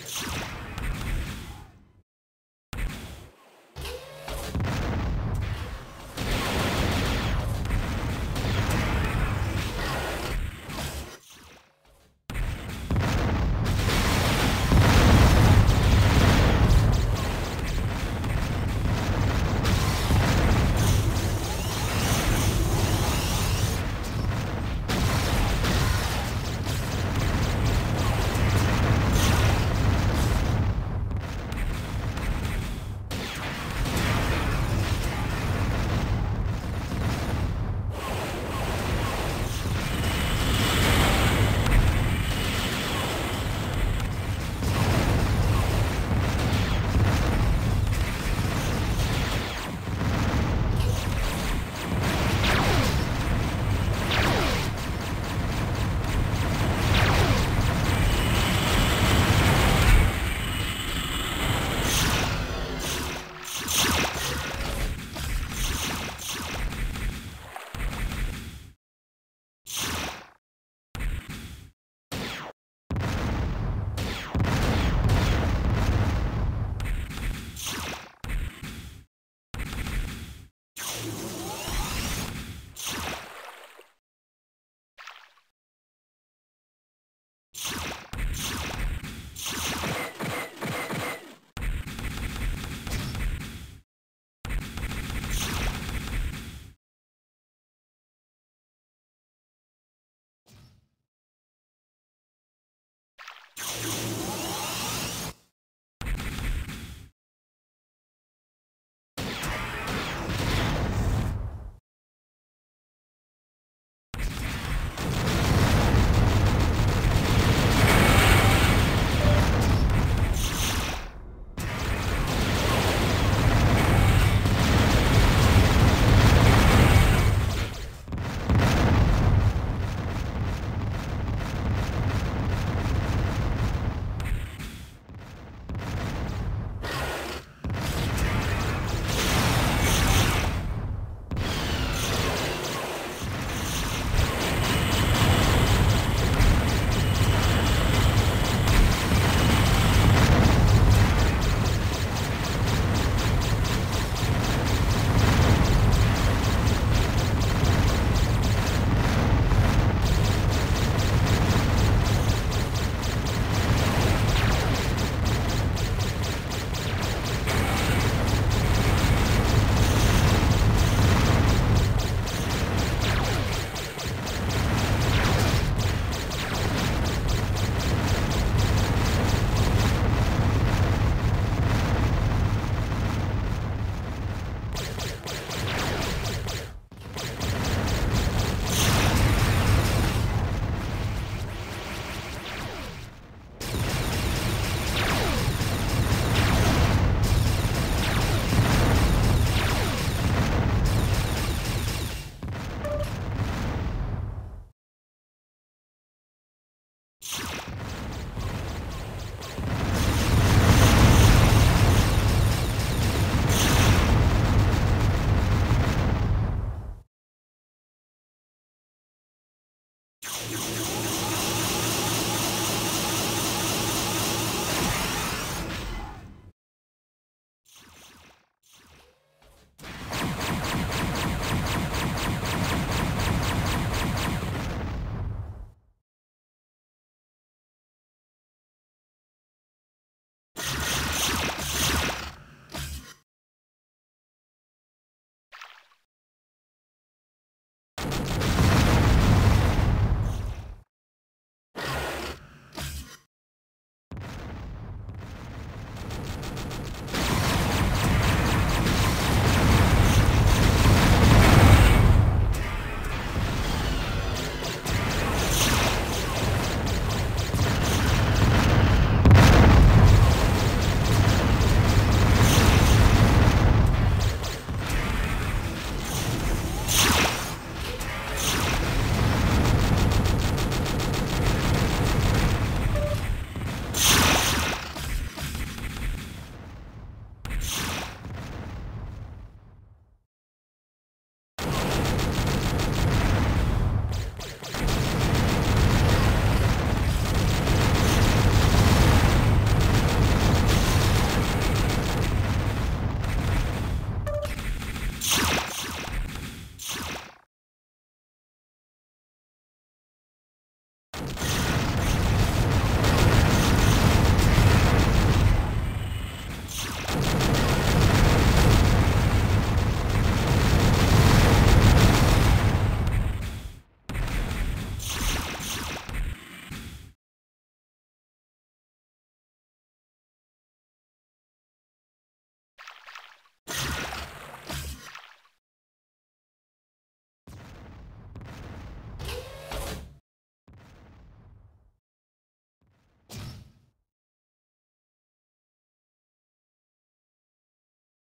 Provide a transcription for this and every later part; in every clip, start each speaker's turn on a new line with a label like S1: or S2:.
S1: you you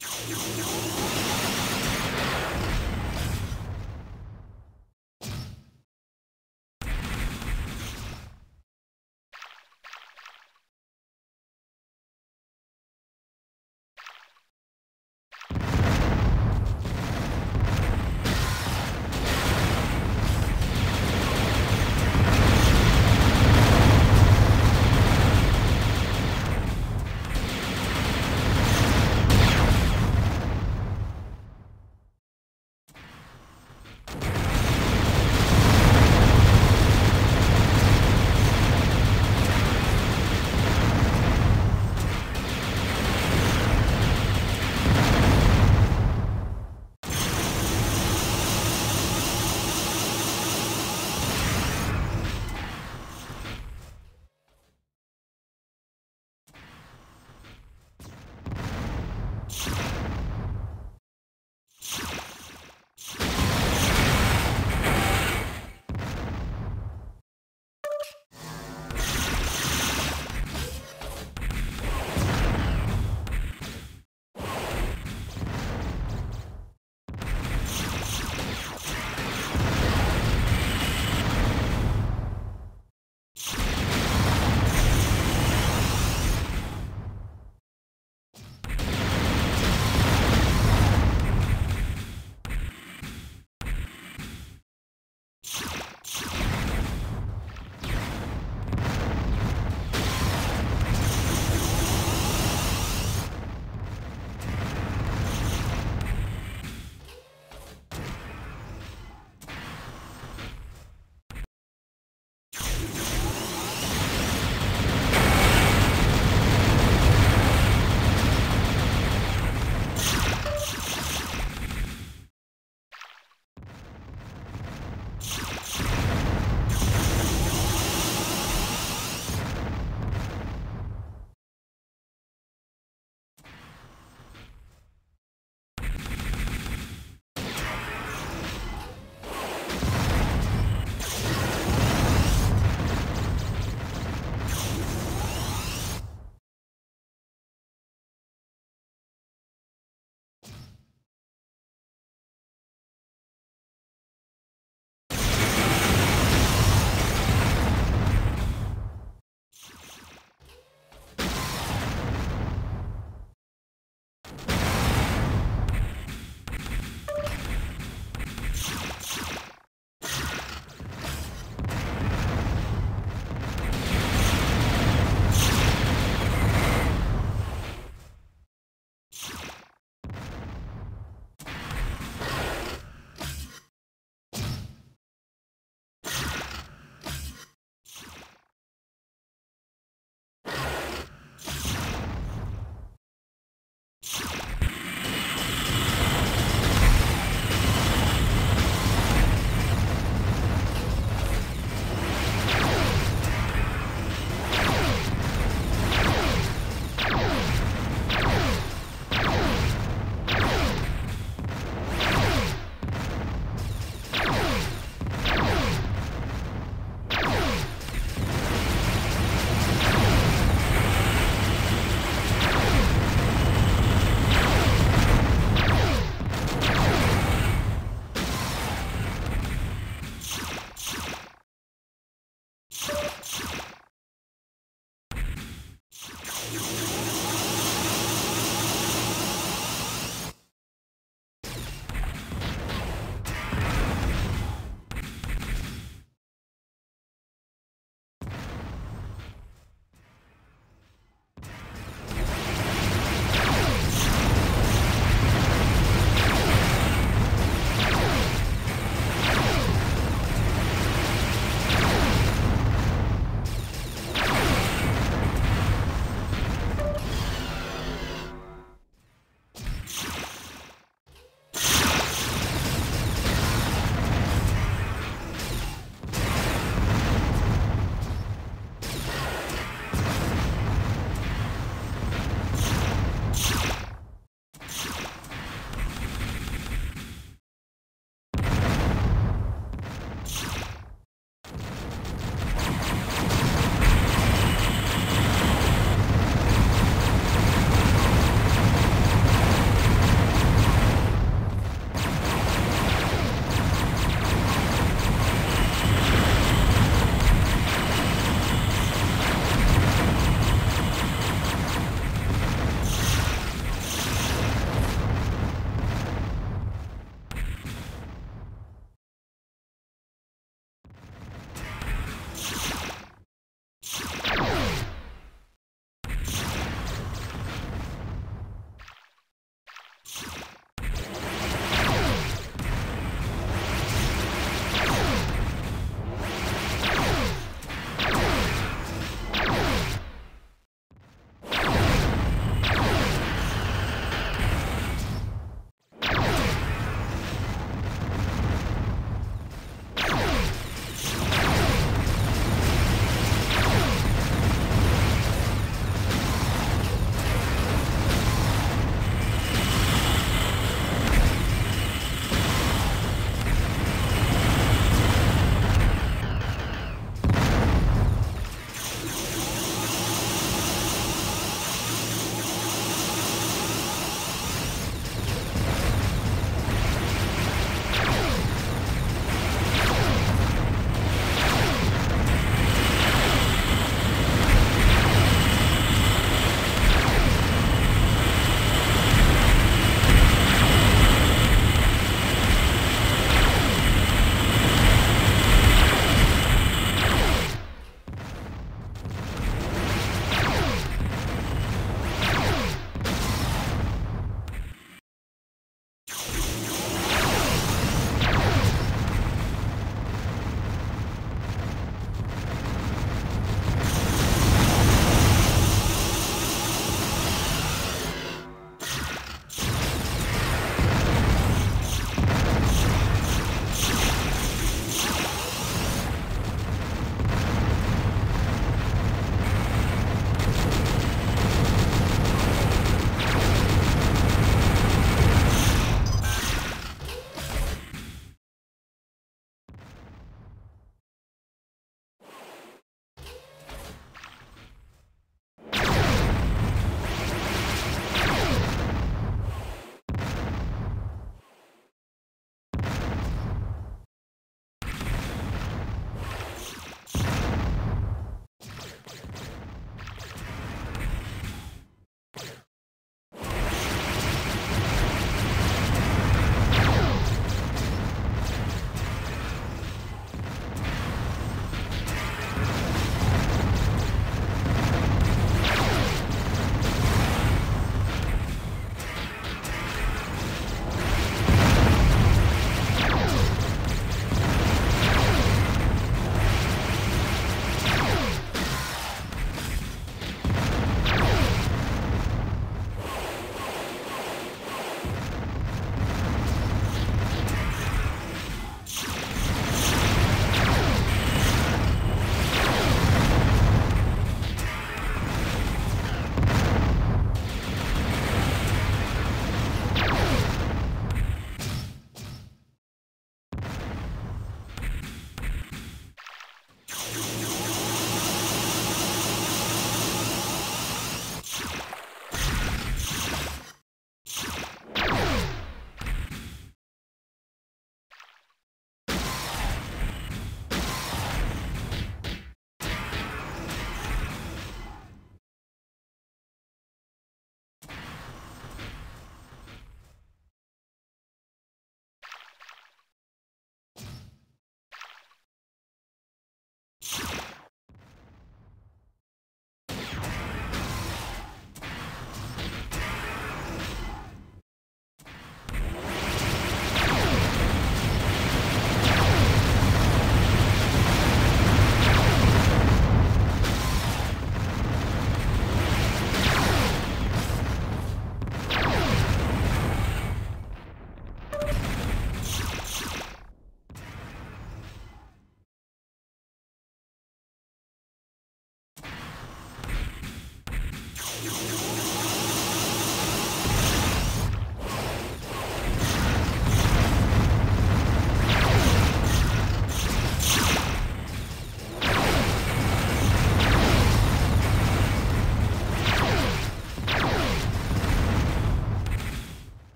S2: No, no,